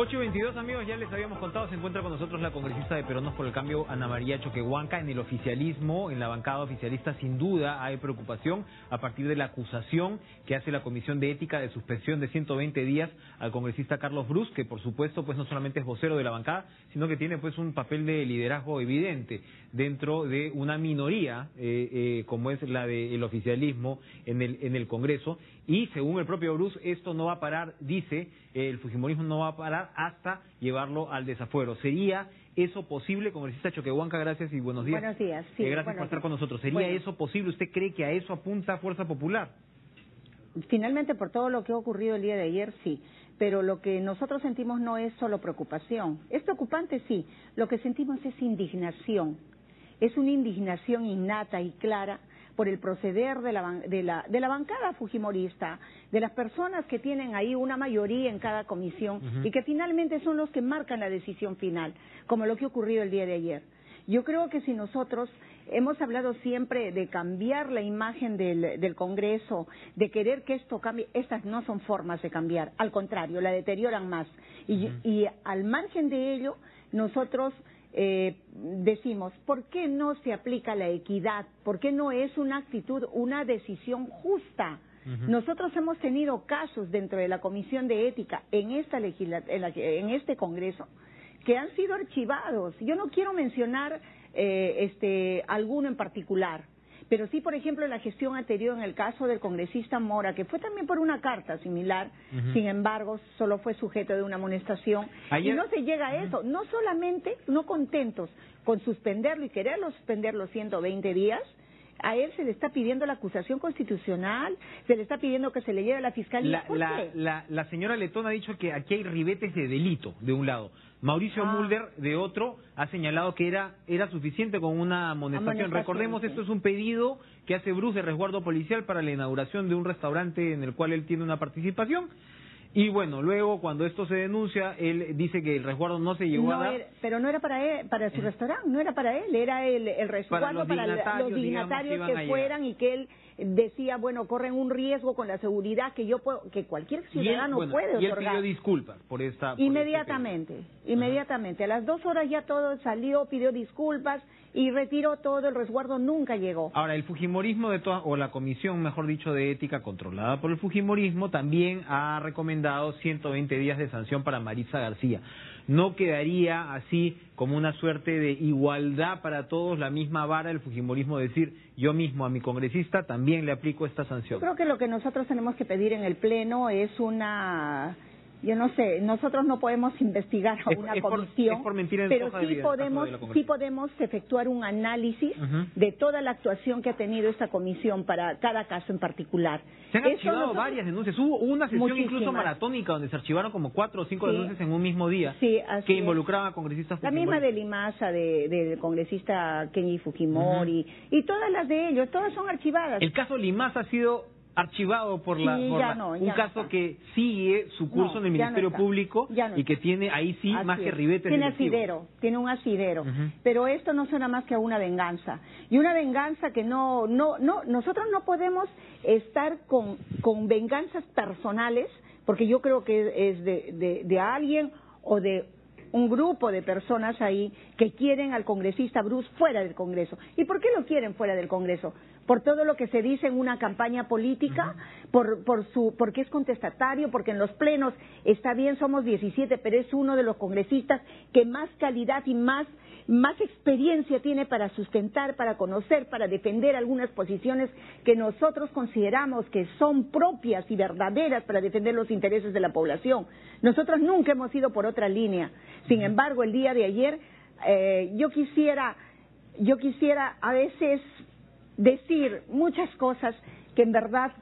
8 y 22 amigos, ya les habíamos contado, se encuentra con nosotros la congresista de Peronos por el Cambio, Ana María Choquehuanca, en el oficialismo, en la bancada oficialista, sin duda hay preocupación a partir de la acusación que hace la Comisión de Ética de suspensión de 120 días al congresista Carlos Brus, que por supuesto pues no solamente es vocero de la bancada, sino que tiene pues un papel de liderazgo evidente dentro de una minoría eh, eh, como es la del oficialismo en el, en el Congreso. Y según el propio Bruce, esto no va a parar, dice, el Fujimorismo no va a parar hasta llevarlo al desafuero. ¿Sería eso posible, congresista Choquehuanca? Gracias y buenos días. Buenos días. Sí, eh, gracias por estar con nosotros. ¿Sería eso posible? ¿Usted cree que a eso apunta Fuerza Popular? Finalmente, por todo lo que ha ocurrido el día de ayer, sí. Pero lo que nosotros sentimos no es solo preocupación. Es preocupante, sí. Lo que sentimos es indignación. Es una indignación innata y clara por el proceder de la, de la, de la bancada fujimorista, de las personas que tienen ahí una mayoría en cada comisión y que finalmente son los que marcan la decisión final, como lo que ha ocurrido el día de ayer. Yo creo que si nosotros hemos hablado siempre de cambiar la imagen del, del, Congreso, de querer que esto cambie, estas no son formas de cambiar, al contrario, la deterioran más. Y, y al margen de ello, nosotros eh, decimos, ¿por qué no se aplica la equidad? ¿Por qué no es una actitud, una decisión justa? Nosotros hemos tenido casos dentro de la Comisión de Ética en, esta en, este Congreso que han sido archivados. Yo no quiero mencionar eh, este, alguno en particular, pero sí, por ejemplo, la gestión anterior en el caso del congresista Mora, que fue también por una carta similar, sin embargo, solo fue sujeto de una amonestación. Y no se llega a eso. No solamente, no contentos con suspenderlo y quererlo suspender los 120 días, a él se le está pidiendo la acusación constitucional, se le está pidiendo que se le lleve a la fiscalía. La, la, señora Letón ha dicho que aquí hay ribetes de delito, de un lado. Mauricio ah. Mulder, de otro, ha señalado que era, era suficiente con una amonestación. Recordemos, esto es un pedido que hace Bruce de resguardo policial para la inauguración de un restaurante en el cual él tiene una participación. Y bueno, luego cuando esto se denuncia, él dice que el resguardo no se llegó a dar. pero no era para él, para su restaurante, no era para él, era el, el resguardo para los dignatarios, que, fueran y que él decía, bueno, corren un riesgo con la seguridad que yo puedo, que cualquier ciudadano puede otorgar. Y él pidió disculpas por esta. Este inmediatamente, inmediatamente. A las dos horas ya todo salió, pidió disculpas y retiró todo, el resguardo nunca llegó. Ahora, el Fujimorismo, de toda, o la comisión, mejor dicho, de ética controlada por el Fujimorismo, también ha recomendado 120 días de sanción para Marisa García. ¿No quedaría así como una suerte de igualdad para todos, la misma vara el Fujimorismo decir, yo mismo a mi congresista también le aplico esta sanción? Yo creo que lo que nosotros tenemos que pedir en el Pleno es una yo no sé, nosotros no podemos investigar a una comisión, pero sí podemos, sí podemos efectuar un análisis de toda la actuación que ha tenido esta comisión para cada caso en particular. Se han archivado varias denuncias. Hubo una sesión incluso maratónica donde se archivaron como cuatro o cinco denuncias en un mismo día que involucraban a congresistas La misma de Limasa, de, del congresista Kenji Fukimori, y todas las de ellos, todas son archivadas. El caso Limasa ha sido archivado por la, un caso que sigue su curso en el Ministerio Público y que tiene ahí sí más que ribetes tiene asidero tiene un asidero. Pero esto no suena más que a una venganza. Y una venganza que no no no nosotros no podemos estar con con venganzas personales porque yo creo que es de, de, de alguien o de un grupo de personas ahí que quieren al congresista Bruce fuera del Congreso. ¿Y por qué lo quieren fuera del Congreso? Por todo lo que se dice en una campaña política, por, por su, porque es contestatario, porque en los plenos está bien, somos 17, pero es uno de los congresistas que más calidad y más más experiencia tiene para sustentar, para conocer, para defender algunas posiciones que nosotros consideramos que son propias y verdaderas para defender los intereses de la población. Nosotros nunca hemos ido por otra línea. Sin embargo, el día de ayer eh, yo quisiera, yo quisiera a veces decir muchas cosas que en verdad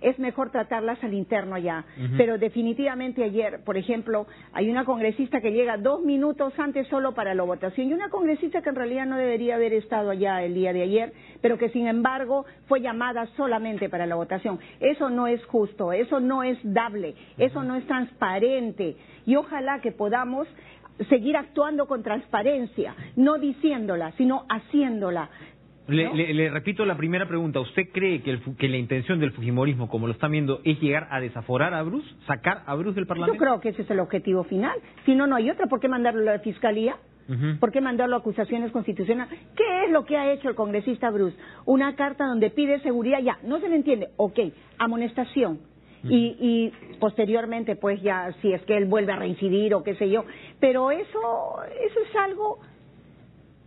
es mejor tratarlas al interno ya. Pero definitivamente ayer, por ejemplo, hay una congresista que llega dos minutos antes solo para la votación y una congresista que en realidad no debería haber estado allá el día de ayer, pero que sin embargo fue llamada solamente para la votación. Eso no es justo, eso no es dable, eso no es transparente y ojalá que podamos seguir actuando con transparencia, no diciéndola, sino haciéndola Le, repito la primera pregunta. ¿Usted cree que, el, que la intención del Fujimorismo, como lo están viendo, es llegar a desaforar a Bruce, sacar a Bruce del Parlamento? Yo creo que ese es el objetivo final. Si no, no hay otra. ¿Por qué mandarlo a la Fiscalía? ¿Por qué mandarlo a acusaciones constitucionales? ¿Qué es lo que ha hecho el congresista Bruce? Una carta donde pide seguridad, ya, no se le entiende, ok, amonestación. y, y, posteriormente, pues ya, si es que él vuelve a reincidir o qué sé yo. Pero eso, eso es algo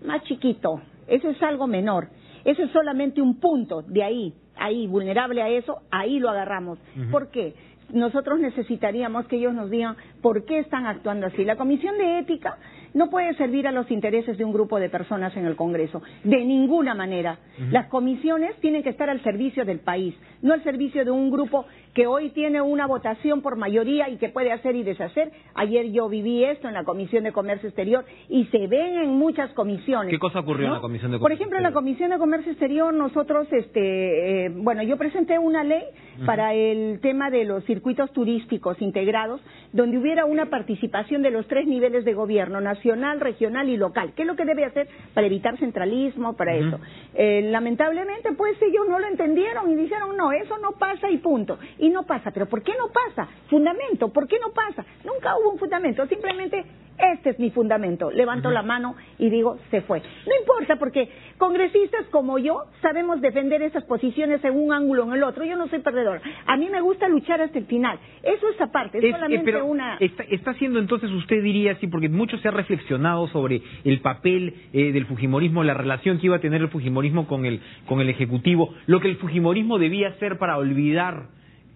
más chiquito, eso es algo menor. Eso es solamente un punto de ahí, ahí, vulnerable a eso, ahí lo agarramos. ¿Por qué? Nosotros necesitaríamos que ellos nos digan por qué están actuando así. La Comisión de Ética no puede servir a los intereses de un grupo de personas en el Congreso, de ninguna manera. Las comisiones tienen que estar al servicio del país, no al servicio de un grupo que hoy tiene una votación por mayoría y que puede hacer y deshacer. Ayer yo viví esto en la Comisión de Comercio Exterior y se ven en muchas comisiones. ¿Qué cosa ocurrió en la Comisión de Comercio Por ejemplo, en la Comisión de Comercio Exterior nosotros, este, eh, bueno, yo presenté una ley para el tema de los circuitos turísticos integrados, donde hubiera una participación de los tres niveles de gobierno, nacional, regional y local. ¿Qué es lo que debe hacer para evitar centralismo, para eso? Eh, lamentablemente, pues ellos no lo entendieron y dijeron, no, eso no pasa y punto y no pasa. ¿Pero por qué no pasa? Fundamento, ¿por qué no pasa? Nunca hubo un fundamento, simplemente este es mi fundamento. Levanto la mano y digo, se fue. No importa, porque congresistas como yo sabemos defender esas posiciones en un ángulo o en el otro. Yo no soy perdedor. A mí me gusta luchar hasta el final. Eso es aparte, es, solamente pero una... Está, está haciendo entonces, usted diría así, porque mucho se ha reflexionado sobre el papel eh, del Fujimorismo, la relación que iba a tener el Fujimorismo con el, con el Ejecutivo, lo que el Fujimorismo debía hacer para olvidar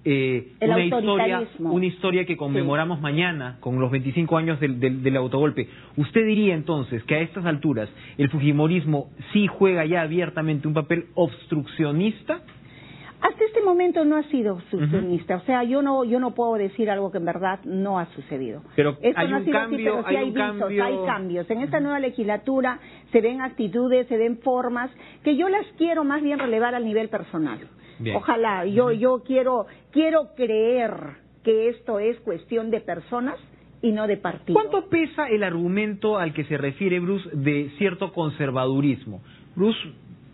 eh, una, historia, una historia que conmemoramos mañana con los 25 años del, del, autogolpe. ¿Usted diría entonces que a estas alturas el Fujimorismo sí juega ya abiertamente un papel obstruccionista? Hasta este momento no ha sido obstruccionista, o sea, yo no yo no puedo decir algo que en verdad no ha sucedido. Pero hay un cambio, hay, hay, hay cambios. En esta nueva legislatura se ven actitudes, se ven formas que yo las quiero más bien relevar al nivel personal. Ojalá, yo, yo quiero, quiero creer que esto es cuestión de personas y no de partidos. ¿Cuánto pesa el argumento al que se refiere Bruce de cierto conservadurismo? Bruce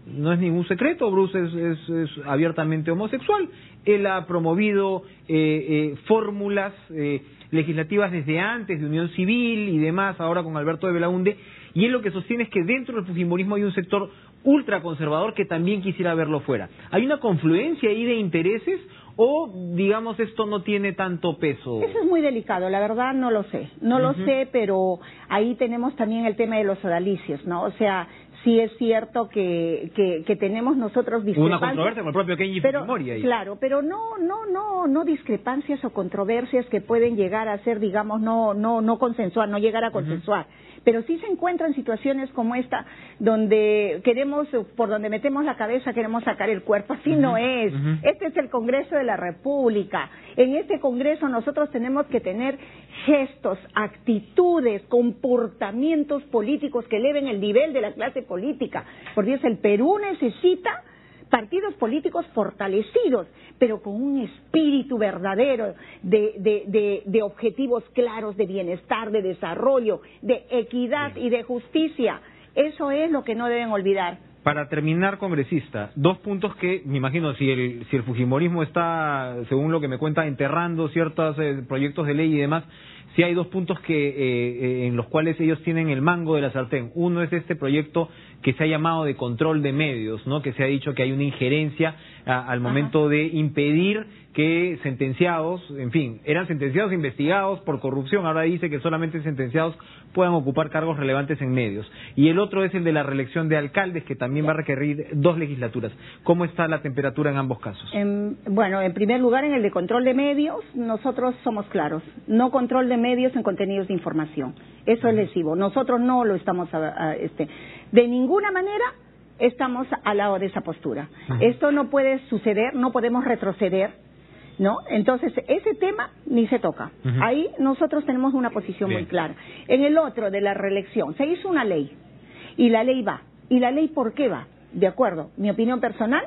no es ningún secreto, Bruce es, abiertamente homosexual. Él ha promovido eh, eh, fórmulas eh, legislativas desde antes de Unión Civil y demás, ahora con Alberto de Belaunde, y él lo que sostiene es que dentro del fujimorismo hay un sector ultraconservador que también quisiera verlo fuera. ¿Hay una confluencia ahí de intereses o, digamos, esto no tiene tanto peso? Eso es muy delicado, la verdad no lo sé. No lo sé, pero ahí tenemos también el tema de los odalicios, ¿no? O sea, sí es cierto que, que, tenemos nosotros discrepancias. Una controversia con el propio Kenji pero, Claro, pero no, no, no, no discrepancias o controversias que pueden llegar a ser, digamos, no, no, no consensuar, no llegar a consensuar pero sí se encuentran situaciones como esta donde queremos, por donde metemos la cabeza, queremos sacar el cuerpo. Así no es. Este es el Congreso de la República. En este Congreso nosotros tenemos que tener gestos, actitudes, comportamientos políticos que eleven el nivel de la clase política. Por Dios, el Perú necesita partidos políticos fortalecidos, pero con un espíritu verdadero de, objetivos claros de bienestar, de desarrollo, de equidad y de justicia. Eso es lo que no deben olvidar. Para terminar, congresista, dos puntos que, me imagino, si el, si el Fujimorismo está, según lo que me cuenta, enterrando ciertos eh, proyectos de ley y demás, sí hay dos puntos que, eh, eh, en los cuales ellos tienen el mango de la sartén. Uno es este proyecto que se ha llamado de control de medios, ¿no? que se ha dicho que hay una injerencia al momento de impedir que sentenciados, en fin, eran sentenciados e investigados por corrupción, ahora dice que solamente sentenciados puedan ocupar cargos relevantes en medios. Y el otro es el de la reelección de alcaldes, que también va a requerir dos legislaturas. ¿Cómo está la temperatura en ambos casos? bueno, en primer lugar, en el de control de medios, nosotros somos claros. No control de medios en contenidos de información. Eso es lesivo. Nosotros no lo estamos, este, de ninguna manera estamos al lado de esa postura. Esto no puede suceder, no podemos retroceder, ¿no? Entonces, ese tema ni se toca. Ahí nosotros tenemos una posición muy clara. En el otro de la reelección, se hizo una ley y la ley va. ¿Y la ley por qué va? De acuerdo, mi opinión personal,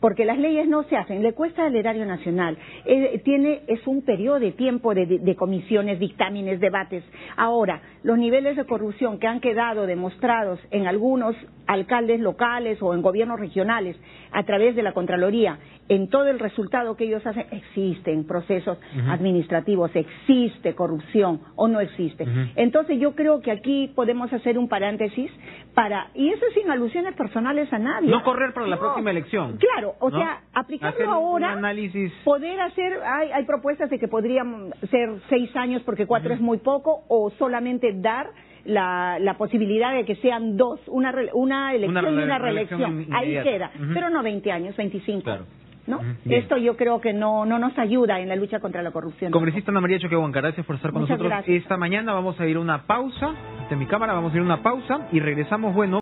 porque las leyes no se hacen, le cuesta al erario nacional, eh, tiene, es un periodo de tiempo de, de, comisiones, dictámenes, debates. Ahora, los niveles de corrupción que han quedado demostrados en algunos alcaldes locales o en gobiernos regionales a través de la Contraloría, en todo el resultado que ellos hacen, existen procesos administrativos, existe corrupción o no existe. Entonces yo creo que aquí podemos hacer un paréntesis para, y eso sin alusiones personales a nadie. No correr para la próxima elección. Claro, o sea, aplicarlo ahora, análisis... poder hacer, hay, hay propuestas de que podrían ser seis años porque cuatro es muy poco, o solamente dar la, la posibilidad de que sean dos, una, una elección y una reelección. Ahí queda. Pero no 20 años, 25. Claro. ¿No? Esto yo creo que no, no nos ayuda en la lucha contra la corrupción. Congresista Ana María Choquehuanca, gracias por estar con nosotros. Esta mañana vamos a ir a una pausa, de mi cámara vamos a ir a una pausa y regresamos, bueno.